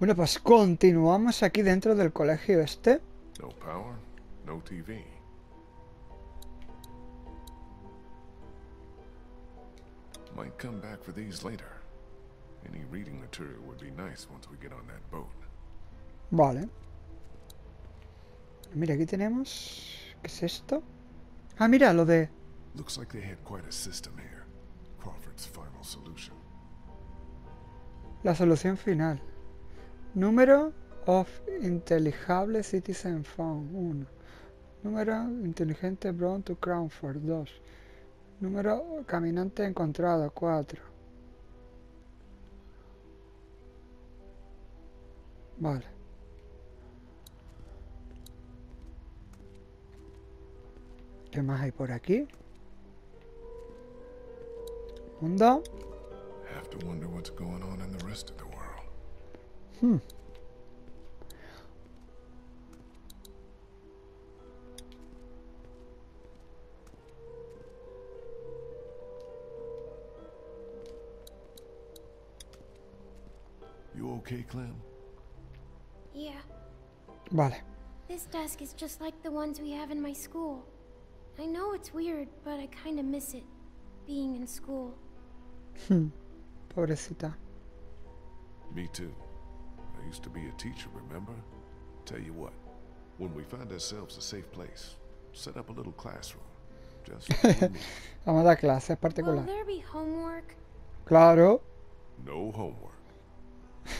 Bueno, pues continuamos aquí dentro del colegio este. No power, no TV. Might come back for these later. Any reading material would be nice once we get on that boat. Vale. Mira, aquí tenemos... ¿Qué es esto? Ah, mira, lo de... Looks like they had quite a system here. Crawford's final solution. La solución final. Número of intelligible citizen found 1. Número inteligente brought to Crawford 2. Número caminante encontrado 4. Vale. ¿Qué más hay por aquí? Mundo. Have to wonder what's going on in the rest of the world. Hmm. You okay, Clem? Yeah, Vale. this desk is just like the ones we have in my school. I know it's weird, but I kinda miss it, being in school. Hmm. Pobrecita. Me too. I used to be a teacher, remember? Tell you what, when we find ourselves a safe place, set up a little classroom. Just you and me. Vamos a dar clases Will there be homework? Claro. no homework.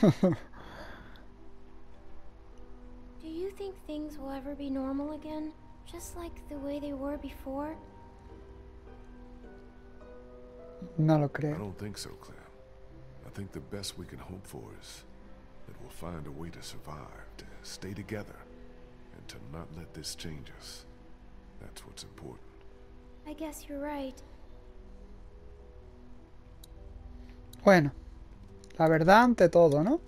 Do you think things will ever be normal again? Just like the way they were before? No lo I don't think so, Clem. I think the best we can hope for is that we'll find a way to survive, to stay together, and to not let this change us. That's what's important. I guess you're right. Bueno. La verdad ante todo, ¿no?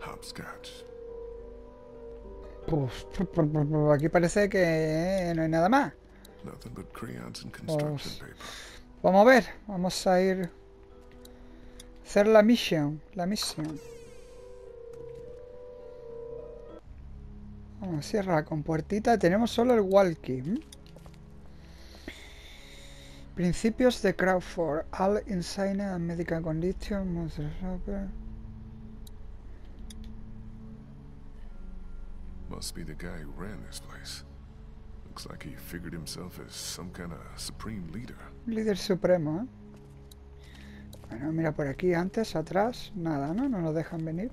Hopscotch. Pues, aquí parece que eh, no hay nada más. Nothing but crayons and construction Pues- paper. Vamos a ver. Vamos a ir... Hacer la misión. La misión. Vamos a cerrar con puertita. Tenemos solo el walkie. Principios de Crawford. All insane and medical condition. Monster. Must be the guy who ran this place. Looks like he figured himself as some kind of supreme leader. Líder supremo, ¿eh? Bueno, mira por aquí, antes, atrás, nada, ¿no? No nos dejan venir.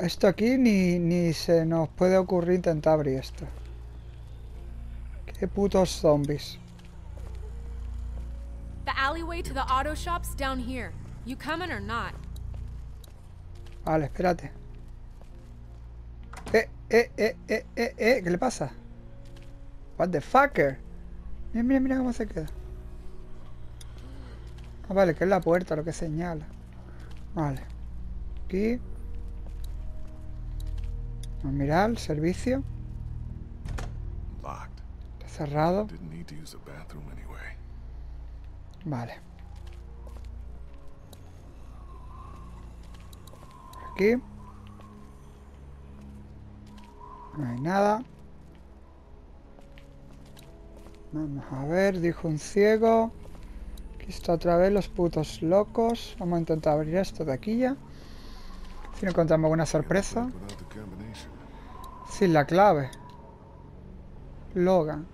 Esto aquí ni, ni se nos puede ocurrir intentar abrir esto. Qué putos zombies. The alleyway to the auto shop's down here. You coming or not? Vale, espérate. Eh, eh, eh, eh, eh, eh, ¿qué le pasa? What the fucker? Mira, mira, mira cómo se queda. Ah, vale, que es la puerta lo que señala. Vale. Aquí. Vamos a mirar el servicio. Está cerrado. Didn't need to use the bathroom anyway. Vale. Aquí. No hay nada. Vamos a ver, dijo un ciego. Está otra vez los putos locos. Vamos a intentar abrir esto de aquí ya. Si no encontramos alguna sorpresa. Sin la clave. Logan.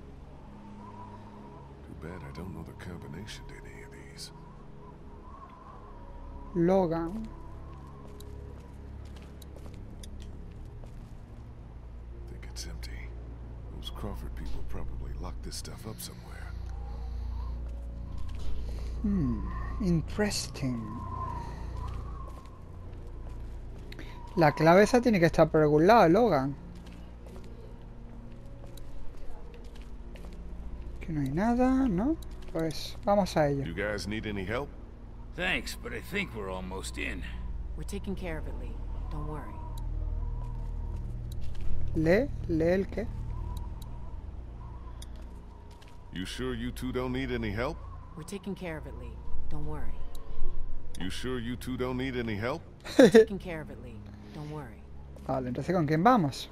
Logan. Think it's empty. Those Crawford people probably locked this stuff up somewhere. Interesting. La clave esa tiene que estar por algún lado, Logan. Aquí no hay nada, ¿no? Pues vamos a ello. You guys need any help? Thanks, but I think we're almost in. We're taking care of it, Lee. Don't worry. Lee, lee el qué. You sure you two don't need any help? We're taking care of it, Lee. Don't worry. You sure you two don't need any help? Taking care of it, Lee. Don't worry. Vale, entonces ¿con quién vamos?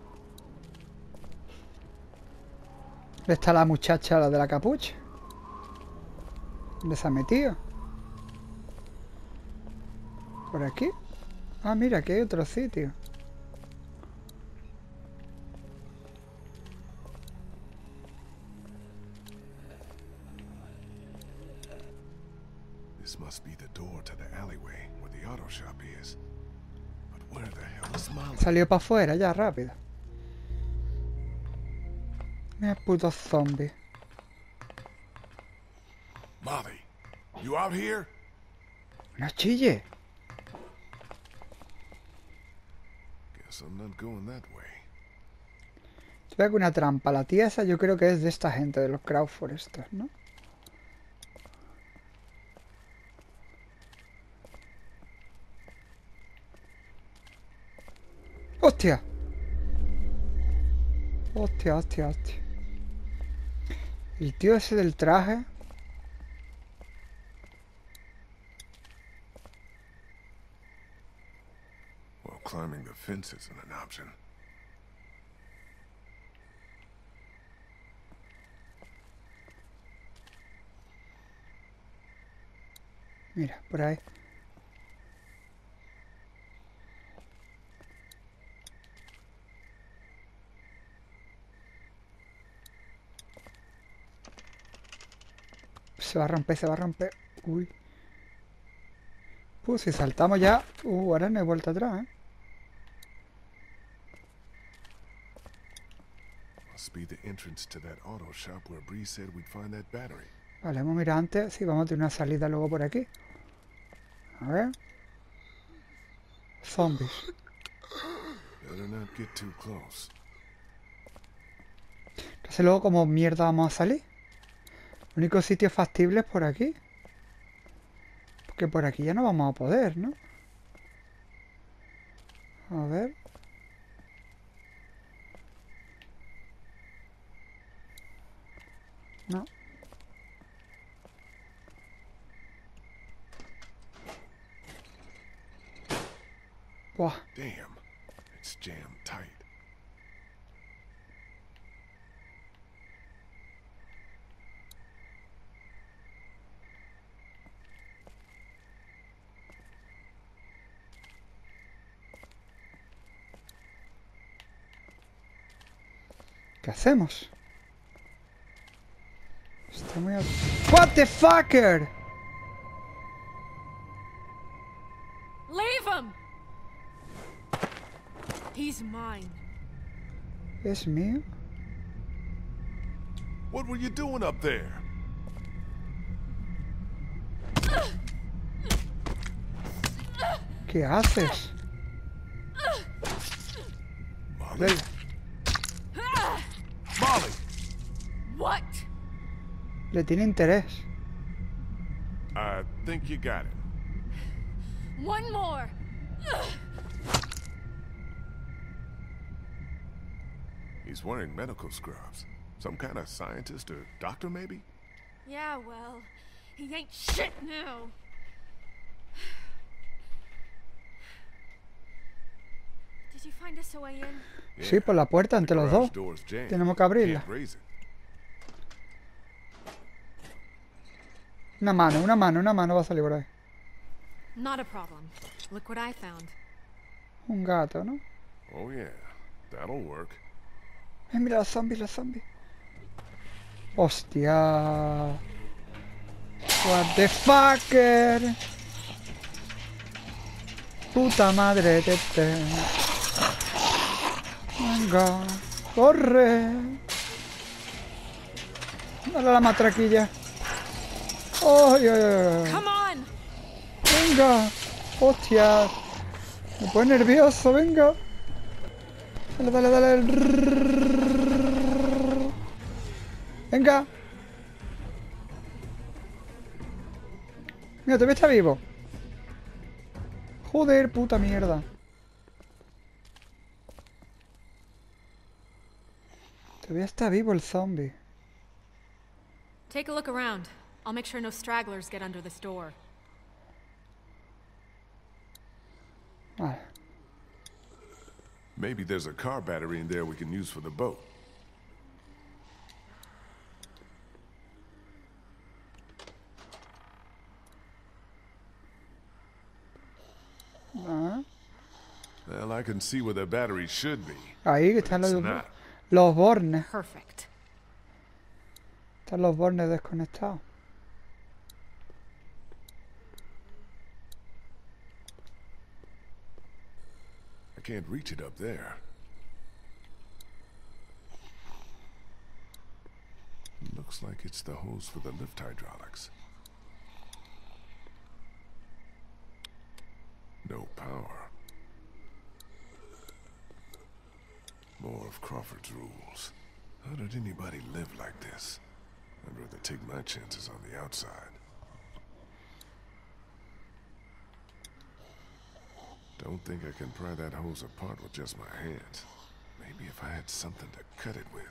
¿Dónde está la muchacha, la de la capucha? ¿Dónde se ha metido? ¿Por aquí? Ah, mira, aquí hay otro sitio. Salió para afuera ya, rápido. Mira, puto zombie. Molly, you out here? No chille. Guess I'm not going that way. Veo que una trampa. La tía esa yo creo que es de esta gente, de los Crawford estos, ¿no? ¡Hostia! Hostia, hostia, hostia. El tío ese del traje. Well, climbing the fence isn't an option. Mira, por ahí. Se va a romper, se va a romper. Uy. Pues si saltamos ya... Uh, ahora no hay vuelta atrás, ¿eh? Vale, hemos mirado antes. Sí, vamos a tener una salida luego por aquí. A ver. Zombies. Entonces luego como mierda vamos a salir. Único sitio factible es por aquí. Porque por aquí ya no vamos a poder, ¿no? A ver. No. Buah. Damn, it's jammed tight. Hacemos? Está muy... al- What the fucker? Leave him! He's mine. ¿Es mío? What were you doing up there? ¿Qué haces? Molly? Ven, Molly! What? Le tiene interés. I think you got it. One more! He's wearing medical scrubs. Some kind of scientist or doctor, maybe? Yeah, well, he ain't shit now. Did you find us a way in? Sí, por la puerta entre los dos. Tenemos que abrirla. Una mano, una mano, una mano va a salir por ahí. Not a problem. Look what I found. Un gato, ¿no? Oh yeah, that'll work. Eh, mira los zombies, los zombies. Hostia. What the fucker. Puta madre de te. Venga, corre. Dale a la matraquilla. Ay, ay! Venga. Hostia. Me pone nervioso, venga. Dale, dale, dale. Venga. Mira, todavía está vivo. Joder, puta mierda. Todavía está vivo el zombie. Take a look around. I'll make sure no stragglers get under this door. Vale. Maybe there's a car battery in there we can use for the boat. Uh -huh. Well, I can see where the battery should be. Ahí están los... not los bornes. Perfect. Están los bornes desconectados. I can't reach it up there. Looks like it's the hose for the lift hydraulics. No power. More of Crawford's rules. How did anybody live like this? I'd rather take my chances on the outside. Don't think I can pry that hose apart with just my hands. Maybe if I had something to cut it with.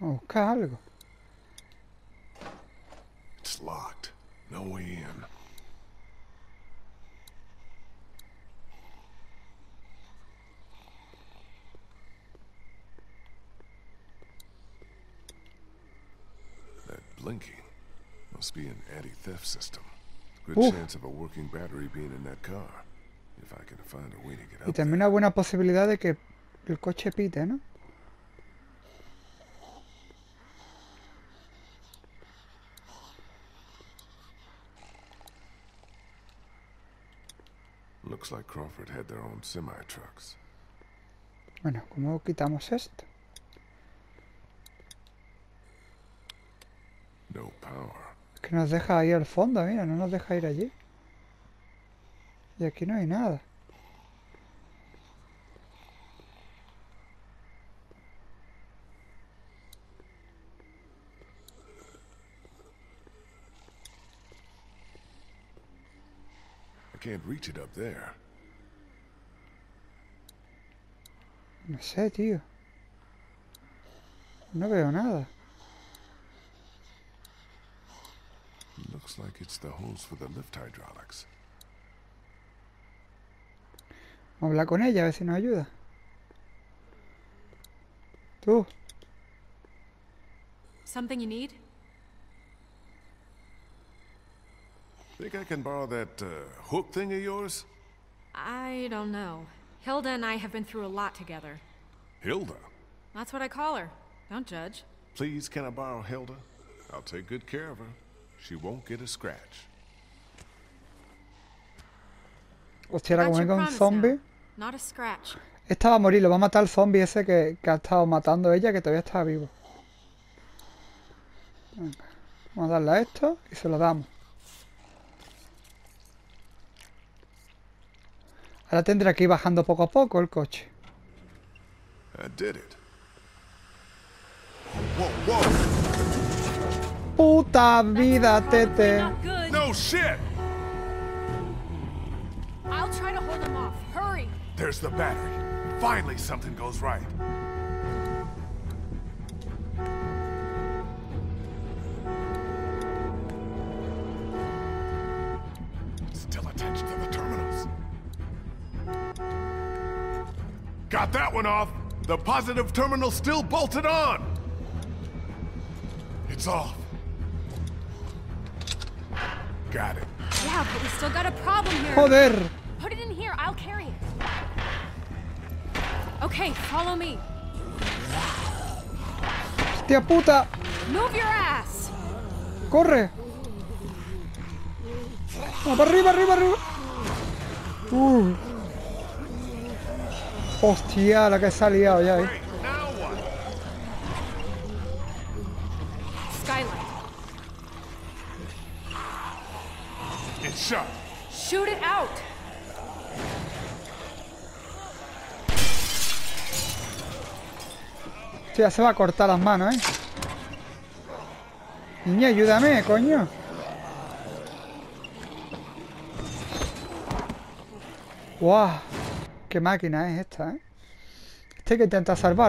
Oh, Vamos a No way in. That blinking must be an anti-theft system. Good chance of a working battery being in that car. If I can find a way to get Y también una buena posibilidad de que el coche pite, ¿no? Looks like Crawford had their own semi-trucks. Bueno, ¿cómo quitamos esto? No power. Es que nos deja ahí al fondo, mira, no nos deja ir allí. Y aquí no hay nada. Can't reach it up there. No sé, tío. No veo nada. Looks like it's the hose for the lift hydraulics. Vamos a hablar con ella, a ver si nos ayuda. Tú, Something you need? Think I can borrow that uh, hook thing of yours? I don't know. Hilda and I have been through a lot together. Hilda. That's what I call her. Don't judge. Please, can I borrow Hilda? I'll take good care of her. She won't get a scratch. hostia, Got como un zombie. now. Not a scratch. Esta va a morir, lo va a matar el zombie ese que, que ha estado matando ella, que todavía está vivo. Venga, Vamos a darle a esto y se lo damos. Ahora tendrá que ir bajando poco a poco el coche. ¡Puta vida, tete! No shit! I'll try to hold him off. Hurry. There's the battery. Finally, something goes right. Got that one off. The positive terminal still bolted on. It's off. Got it. Yeah, but we still got a problem here. ¡Joder! Put it in here. I'll carry it. Okay, follow me. ¡Hostia puta! Move your ass. ¡Corre! ¡Vamos para arriba, arriba, arriba! ¡Uh! ¡Hostia, la que se ha liado ya, eh! Shoot it out. Hostia, se va a cortar las manos, ¿eh? Niña, ayúdame, coño. ¡Guau! ¡Qué máquina es esta, eh! Este que intentar salvar.